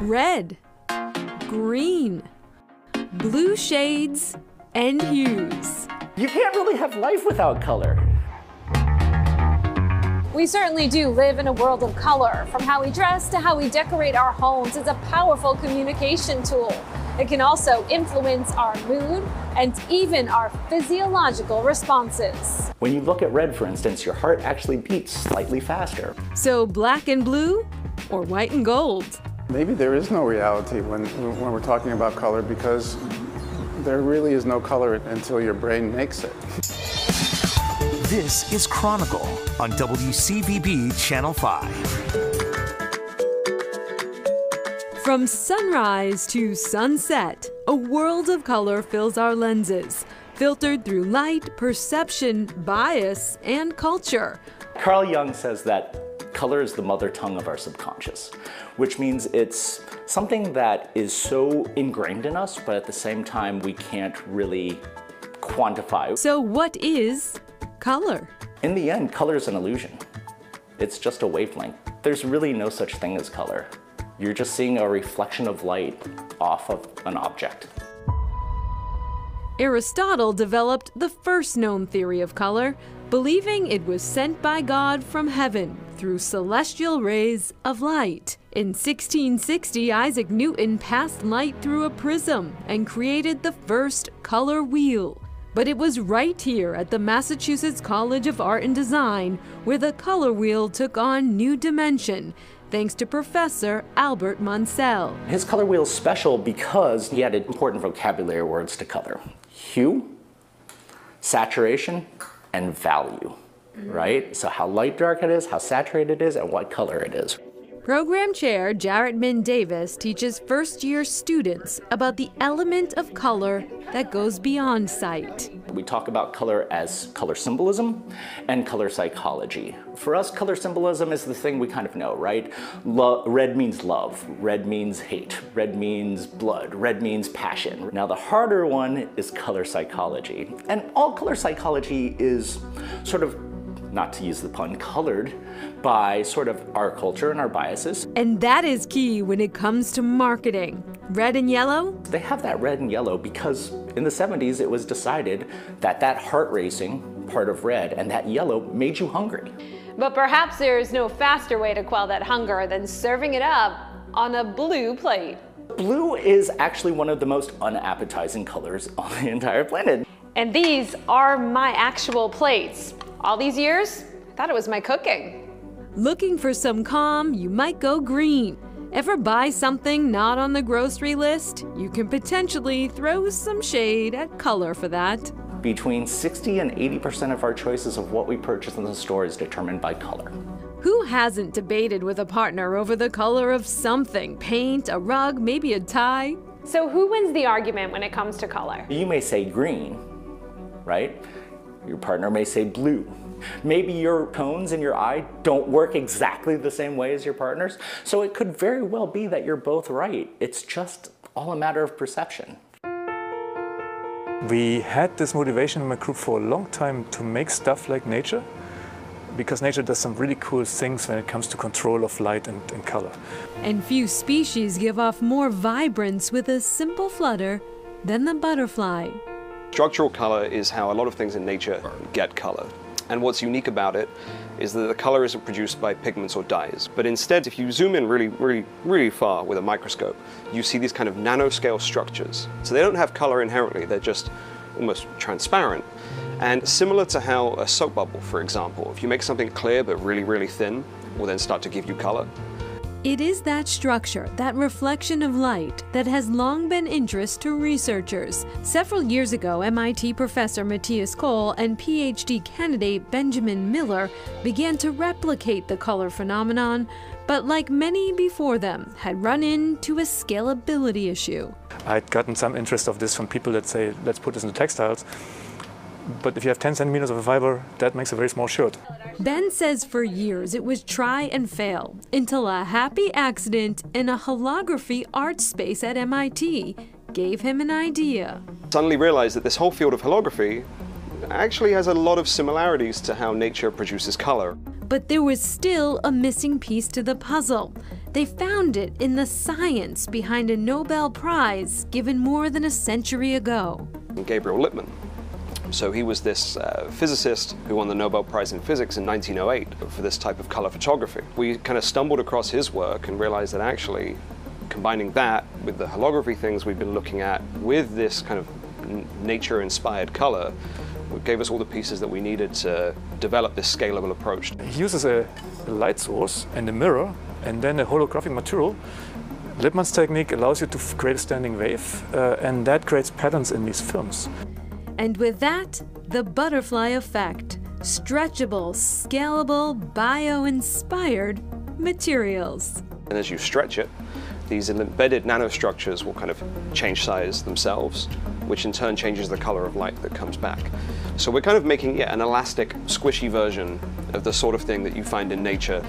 red, green, blue shades, and hues. You can't really have life without color. We certainly do live in a world of color. From how we dress to how we decorate our homes, it's a powerful communication tool. It can also influence our mood and even our physiological responses. When you look at red, for instance, your heart actually beats slightly faster. So black and blue or white and gold? Maybe there is no reality when, when we're talking about color because there really is no color until your brain makes it. This is Chronicle on WCVB Channel 5. From sunrise to sunset, a world of color fills our lenses, filtered through light, perception, bias, and culture. Carl Jung says that color is the mother tongue of our subconscious, which means it's something that is so ingrained in us, but at the same time, we can't really quantify. So, what is color? In the end, color is an illusion. It's just a wavelength. There's really no such thing as color. You're just seeing a reflection of light off of an object. Aristotle developed the first known theory of color, believing it was sent by God from heaven through celestial rays of light. In 1660, Isaac Newton passed light through a prism and created the first color wheel. But it was right here at the Massachusetts College of Art and Design where the color wheel took on new dimension thanks to Professor Albert Munsell. His color wheel is special because he added important vocabulary words to color. Hue, saturation, and value, right? So how light dark it is, how saturated it is, and what color it is. Program Chair Jarrett Min Davis teaches first year students about the element of color that goes beyond sight. We talk about color as color symbolism and color psychology. For us, color symbolism is the thing we kind of know, right? Lo red means love, red means hate, red means blood, red means passion. Now, the harder one is color psychology. And all color psychology is sort of not to use the pun, colored by sort of our culture and our biases. And that is key when it comes to marketing. Red and yellow? They have that red and yellow because in the 70s it was decided that that heart racing part of red and that yellow made you hungry. But perhaps there's no faster way to quell that hunger than serving it up on a blue plate. Blue is actually one of the most unappetizing colors on the entire planet. And these are my actual plates. All these years, I thought it was my cooking. Looking for some calm, you might go green. Ever buy something not on the grocery list? You can potentially throw some shade at color for that. Between 60 and 80% of our choices of what we purchase in the store is determined by color. Who hasn't debated with a partner over the color of something? Paint, a rug, maybe a tie? So, who wins the argument when it comes to color? You may say green, right? Your partner may say blue. Maybe your tones in your eye don't work exactly the same way as your partner's, so it could very well be that you're both right. It's just all a matter of perception. We had this motivation in my group for a long time to make stuff like nature because nature does some really cool things when it comes to control of light and, and color. And few species give off more vibrance with a simple flutter than the butterfly. Structural color is how a lot of things in nature get color. And what's unique about it is that the color isn't produced by pigments or dyes. But instead, if you zoom in really, really, really far with a microscope, you see these kind of nanoscale structures. So they don't have color inherently, they're just almost transparent. And similar to how a soap bubble, for example, if you make something clear but really, really thin, will then start to give you color. It is that structure, that reflection of light, that has long been interest to researchers. Several years ago, MIT professor Mathias Kolle and PhD candidate Benjamin Miller began to replicate the color phenomenon, but like many before them, had run into a scalability issue. I'd gotten some interest of this from people that say, let's put this into textiles. But if you have 10 centimeters of a fiber, that makes a very small shirt. Ben says for years it was try and fail until a happy accident in a holography art space at MIT gave him an idea. Suddenly realized that this whole field of holography actually has a lot of similarities to how nature produces color. But there was still a missing piece to the puzzle. They found it in the science behind a Nobel Prize given more than a century ago. Gabriel Lippmann. So he was this uh, physicist who won the Nobel Prize in Physics in 1908 for this type of color photography. We kind of stumbled across his work and realized that actually combining that with the holography things we've been looking at with this kind of nature-inspired color gave us all the pieces that we needed to develop this scalable approach. He uses a light source and a mirror and then a holographic material. Lippmann's technique allows you to create a standing wave uh, and that creates patterns in these films. And with that, the butterfly effect. Stretchable, scalable, bio-inspired materials. And as you stretch it, these embedded nanostructures will kind of change size themselves, which in turn changes the color of light that comes back. So we're kind of making yeah, an elastic, squishy version of the sort of thing that you find in nature.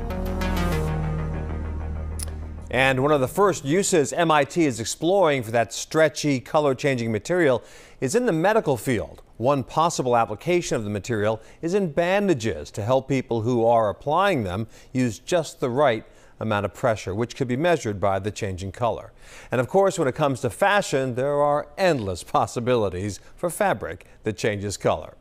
And one of the first uses MIT is exploring for that stretchy, color changing material is in the medical field. One possible application of the material is in bandages to help people who are applying them use just the right amount of pressure, which could be measured by the changing color. And of course, when it comes to fashion, there are endless possibilities for fabric that changes color.